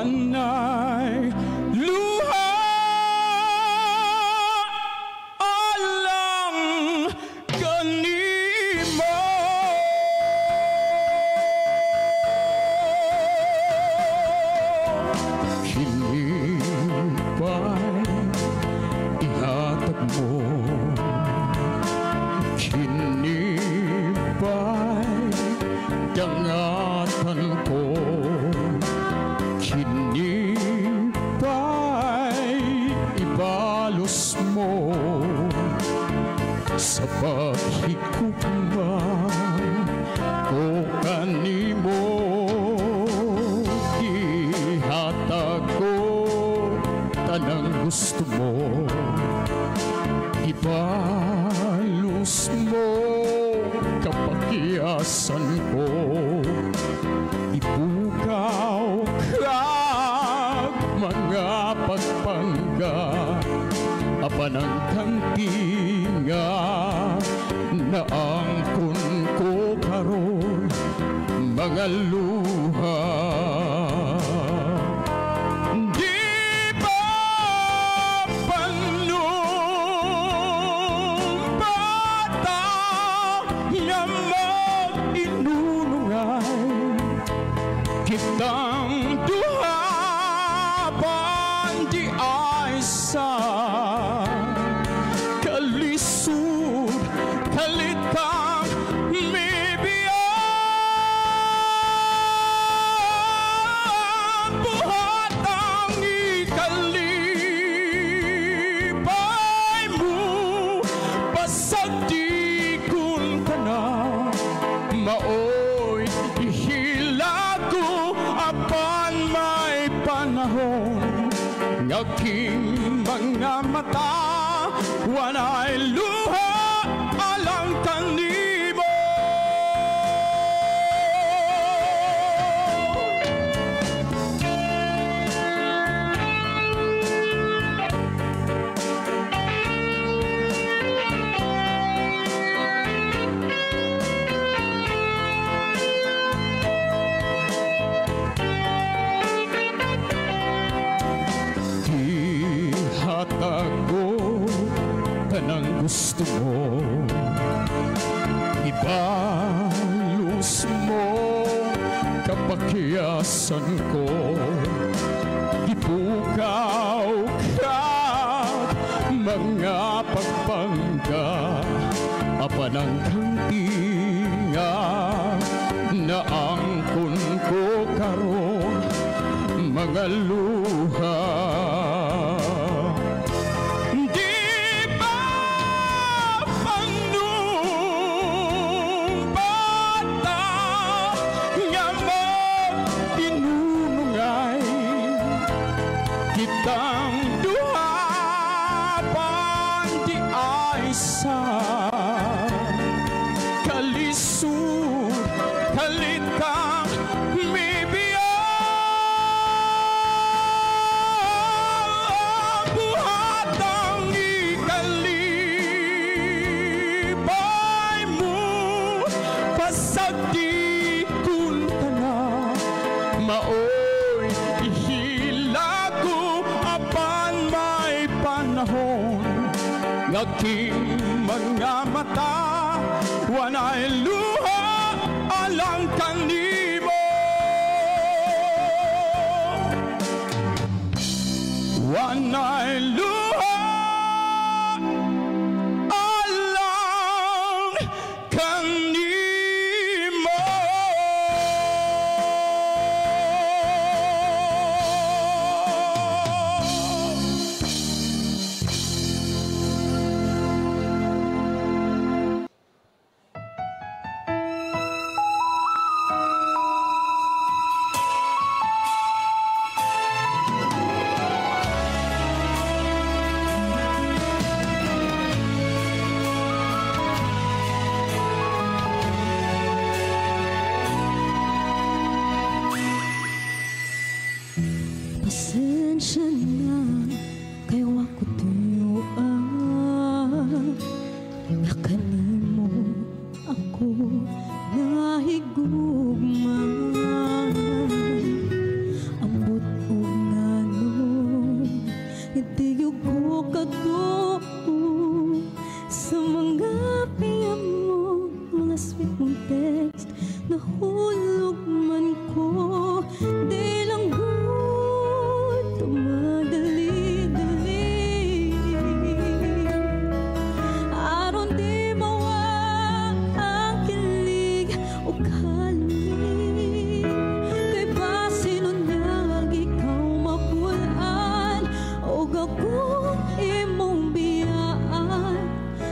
Anna. Gusto mo. Ibalos mo kapakyasan ko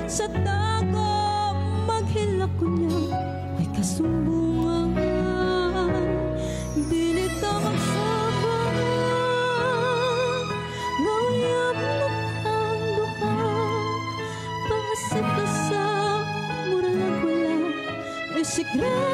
Sa tako maghilak ko niya Ay kasumbungan. Dili ta magsaba Ngayap na tanduha Pasapasa Mura lang wala Ay sigrat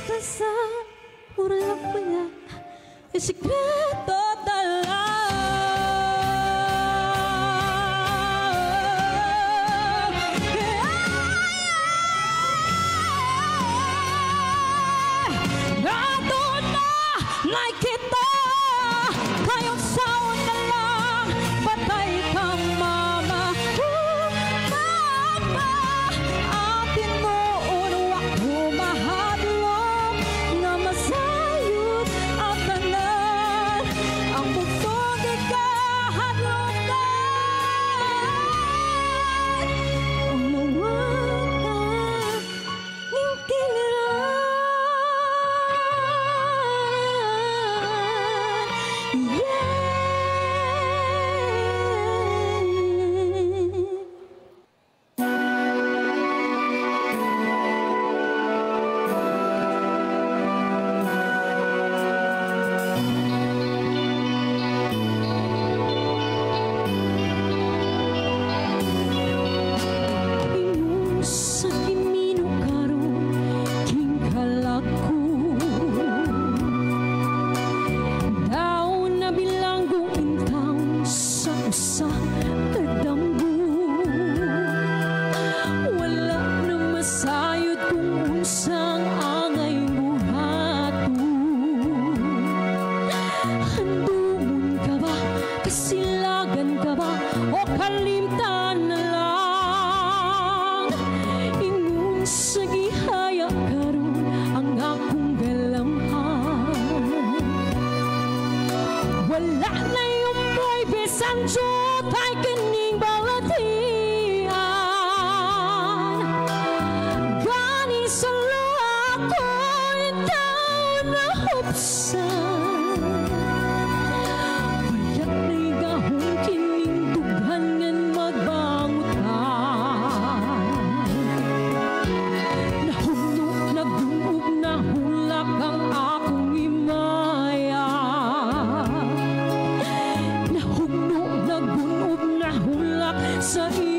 같아서 울었구나 의식돼 sudden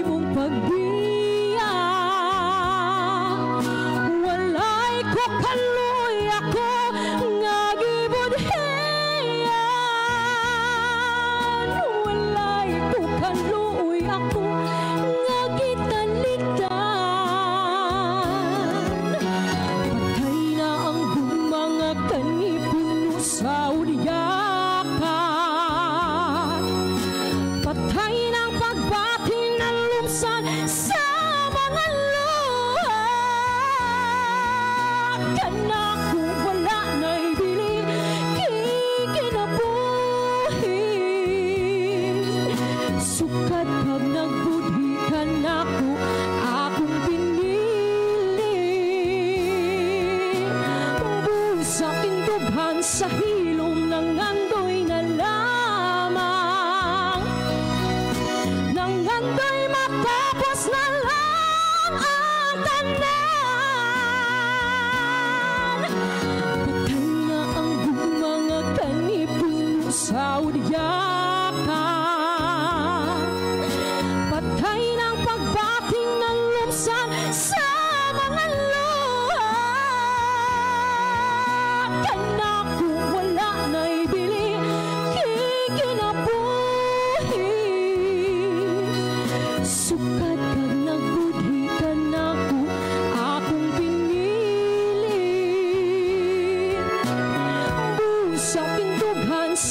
Sahi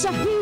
desafio.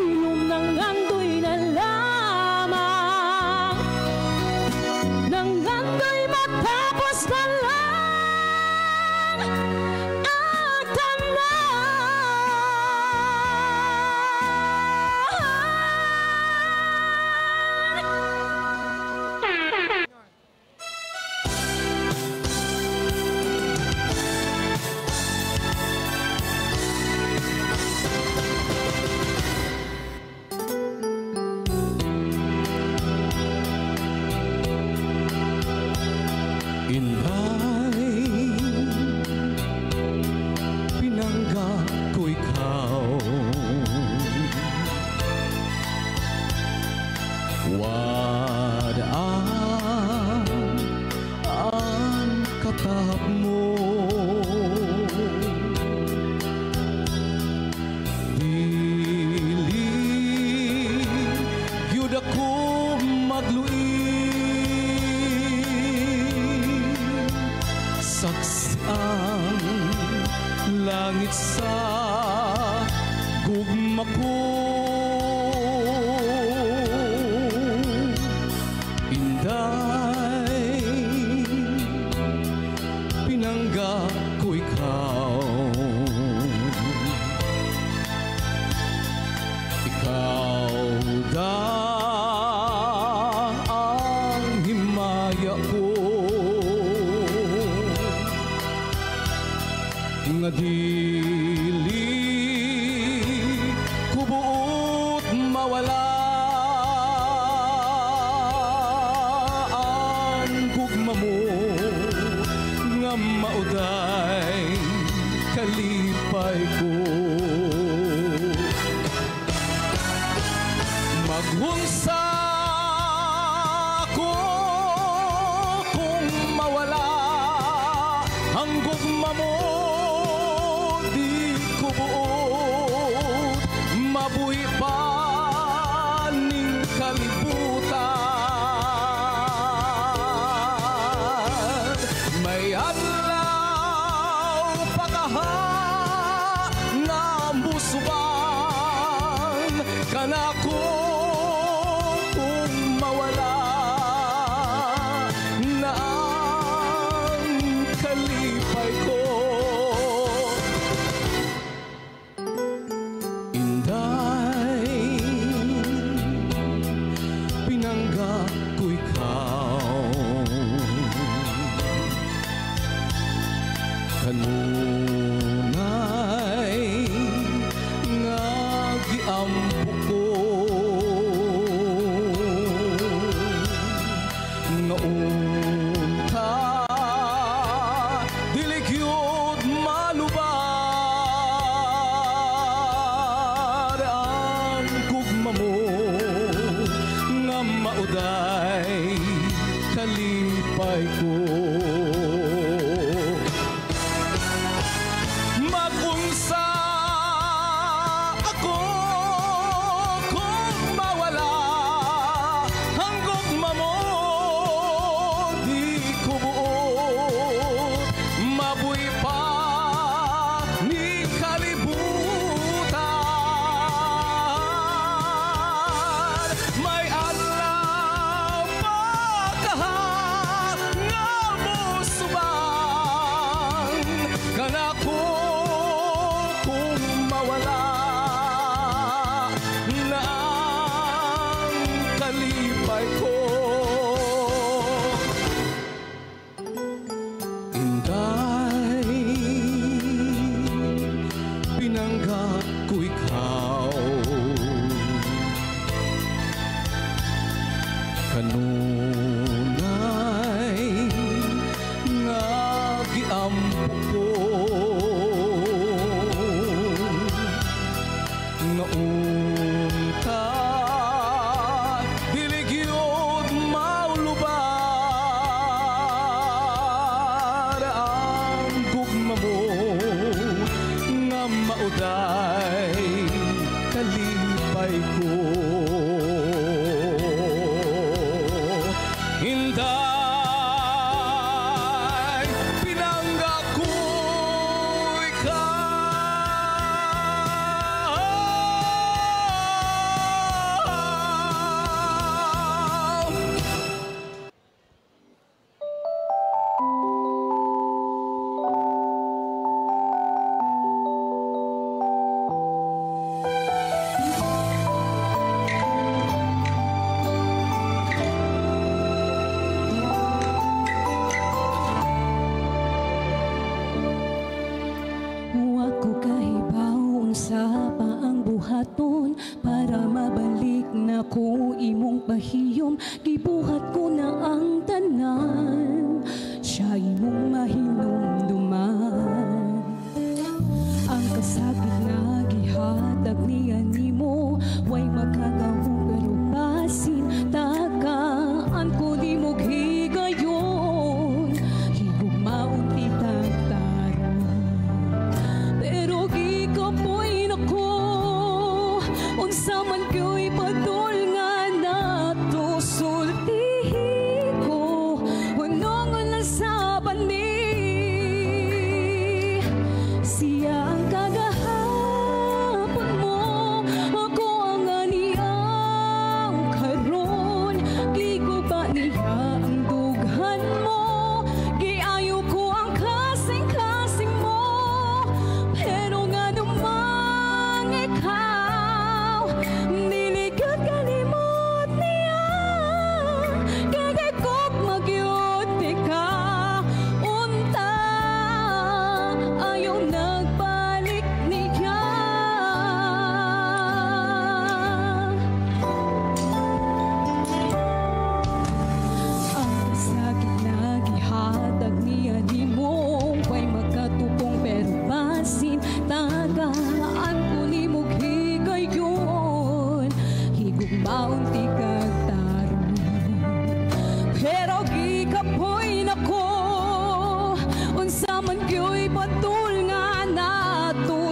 The.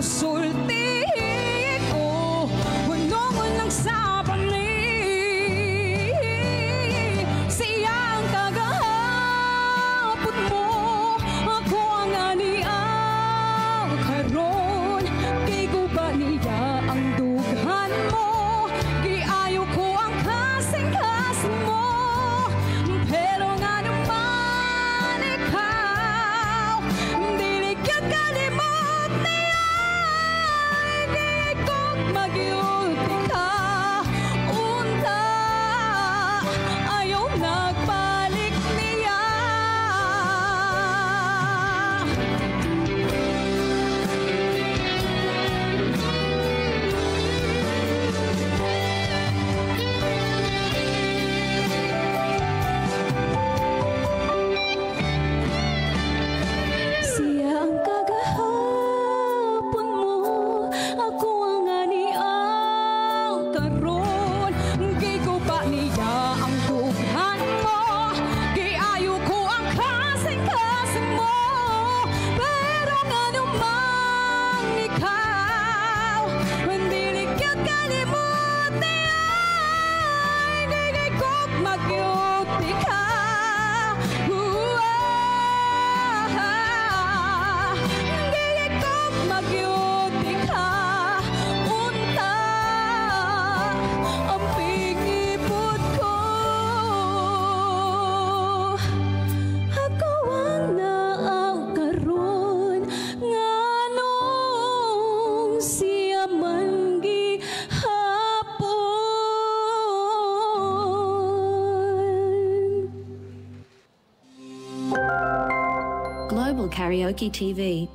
abençoe. Karaoke TV.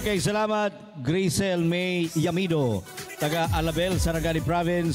Daghang kay salamat Grisel May Yamido, taga Alabel, Sarangani Province.